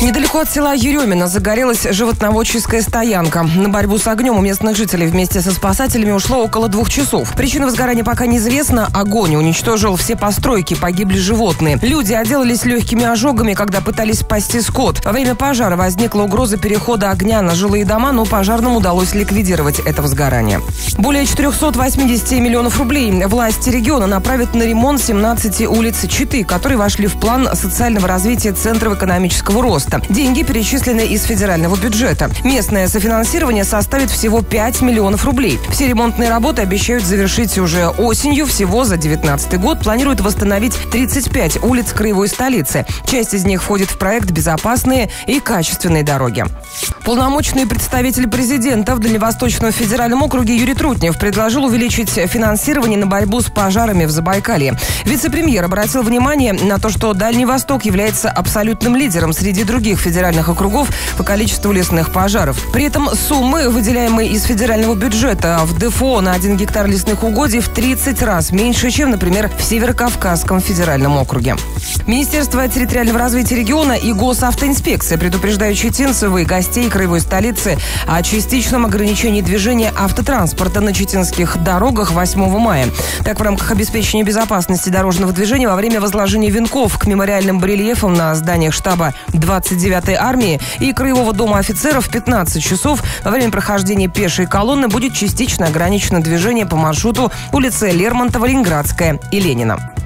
Недалеко от села Еремина загорелась животноводческая стоянка. На борьбу с огнем у местных жителей вместе со спасателями ушло около двух часов. Причина возгорания пока неизвестна. Огонь уничтожил все постройки, погибли животные. Люди отделались легкими ожогами, когда пытались спасти скот. Во время пожара возникла угроза перехода огня на жилые дома, но пожарным удалось ликвидировать это возгорание. Более 480 миллионов рублей власти региона направят на ремонт 17 улиц Читы, которые вошли в план социального развития Центров экономического роста роста. Деньги перечислены из федерального бюджета. Местное софинансирование составит всего 5 миллионов рублей. Все ремонтные работы обещают завершить уже осенью. Всего за 2019 год планируют восстановить 35 улиц краевой столицы. Часть из них входит в проект «Безопасные и качественные дороги». Полномочный представитель президента в Дальневосточном федеральном округе Юрий Трутнев предложил увеличить финансирование на борьбу с пожарами в Забайкалье. Вице-премьер обратил внимание на то, что Дальний Восток является абсолютным лидером среди других федеральных округов по количеству лесных пожаров. При этом суммы, выделяемые из федерального бюджета в ДФО на один гектар лесных угодий в 30 раз меньше, чем, например, в Северокавказском федеральном округе. Министерство территориального развития региона и госавтоинспекция предупреждают читинцев гостей краевой столицы о частичном ограничении движения автотранспорта на читинских дорогах 8 мая. Так, в рамках обеспечения безопасности дорожного движения во время возложения венков к мемориальным барельефам на зданиях штаба 29-й армии и Краевого дома офицеров в 15 часов во время прохождения пешей колонны будет частично ограничено движение по маршруту улицы Лермонтова, Ленинградская и Ленина.